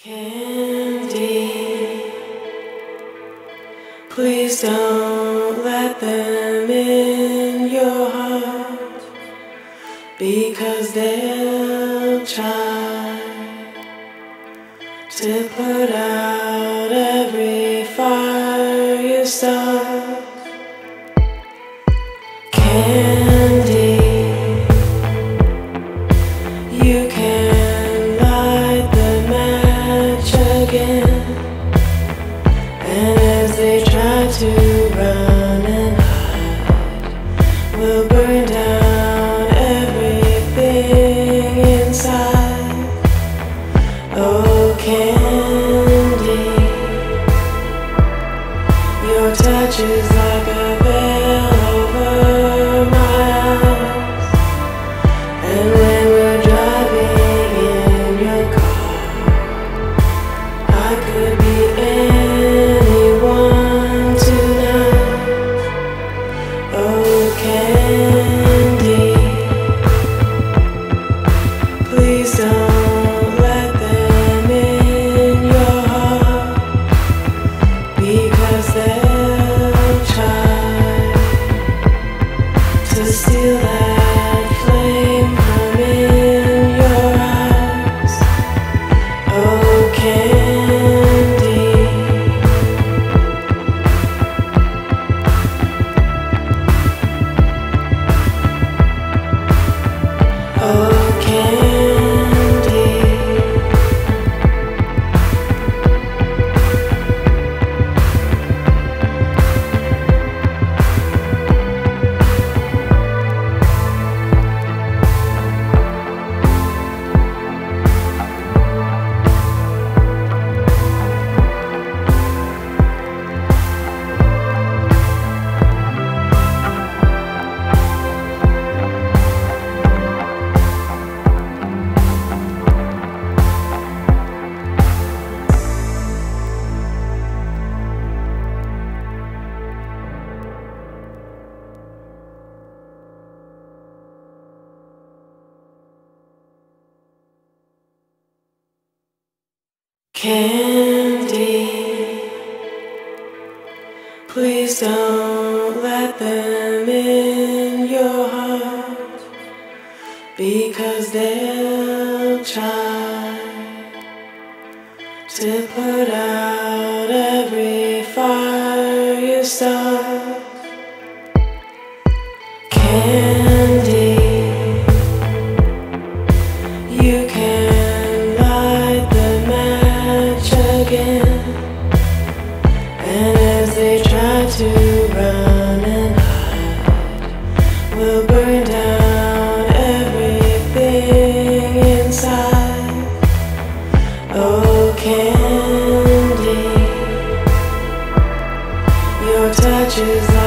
Candy, please don't let them in your heart because they'll try to put out every fire you start. Candy, you're like a veil over my eyes. And when we're driving in your car, I could be anyone tonight. Oh, candy, please don't to steal Candy, please don't let them in your heart because they'll try to put out every fire you start. Oh, candy, your touch is